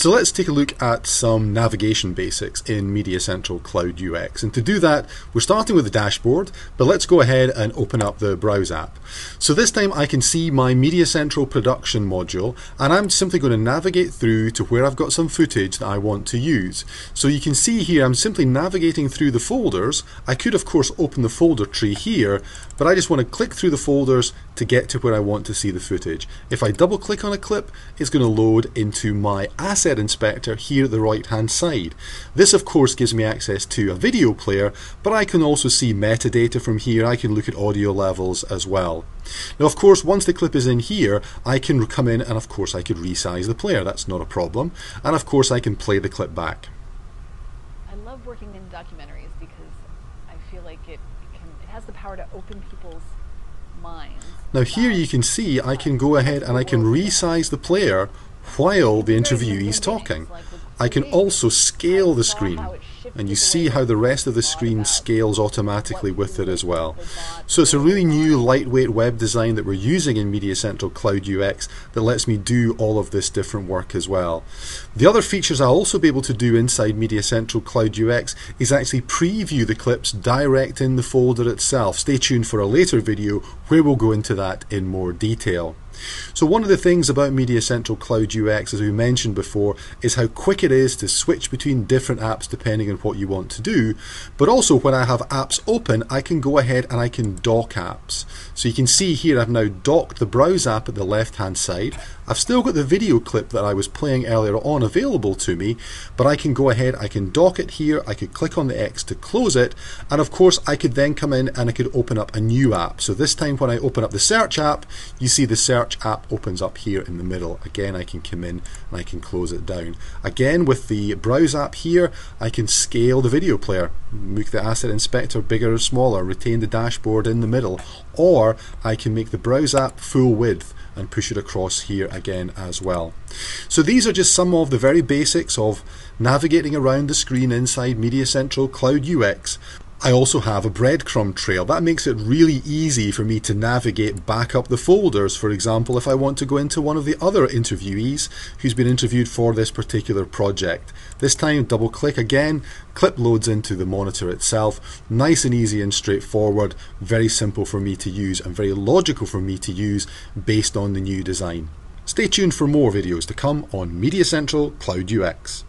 So let's take a look at some navigation basics in Media Central Cloud UX. And to do that, we're starting with the dashboard, but let's go ahead and open up the Browse app. So this time I can see my Media Central production module, and I'm simply going to navigate through to where I've got some footage that I want to use. So you can see here I'm simply navigating through the folders. I could of course open the folder tree here, but I just want to click through the folders to get to where I want to see the footage. If I double click on a clip, it's going to load into my asset Inspector here at the right hand side. This of course gives me access to a video player, but I can also see metadata from here. I can look at audio levels as well. Now of course once the clip is in here, I can come in and of course I could resize the player. That's not a problem. And of course I can play the clip back. I love working in documentaries because I feel like it, can, it has the power to open people's minds. Now here you can see I can go ahead and I can resize the player while the interviewee is talking. I can also scale the screen and you see how the rest of the screen scales automatically with it as well. So it's a really new lightweight web design that we're using in Media Central Cloud UX that lets me do all of this different work as well. The other features I'll also be able to do inside Media Central Cloud UX is actually preview the clips direct in the folder itself. Stay tuned for a later video where we'll go into that in more detail. So one of the things about Media Central Cloud UX, as we mentioned before, is how quick it is to switch between different apps depending on what you want to do. But also when I have apps open, I can go ahead and I can dock apps. So you can see here I've now docked the Browse app at the left hand side. I've still got the video clip that I was playing earlier on available to me, but I can go ahead, I can dock it here, I could click on the X to close it, and of course I could then come in and I could open up a new app. So this time when I open up the search app, you see the search app opens up here in the middle. Again, I can come in and I can close it down. Again, with the Browse app here, I can scale the video player, make the asset inspector bigger or smaller, retain the dashboard in the middle, or I can make the Browse app full width and push it across here again as well. So these are just some of the very basics of navigating around the screen inside Media Central Cloud UX. I also have a breadcrumb trail. That makes it really easy for me to navigate back up the folders. For example, if I want to go into one of the other interviewees who's been interviewed for this particular project. This time, double click again, clip loads into the monitor itself. Nice and easy and straightforward. Very simple for me to use and very logical for me to use based on the new design. Stay tuned for more videos to come on Media Central Cloud UX.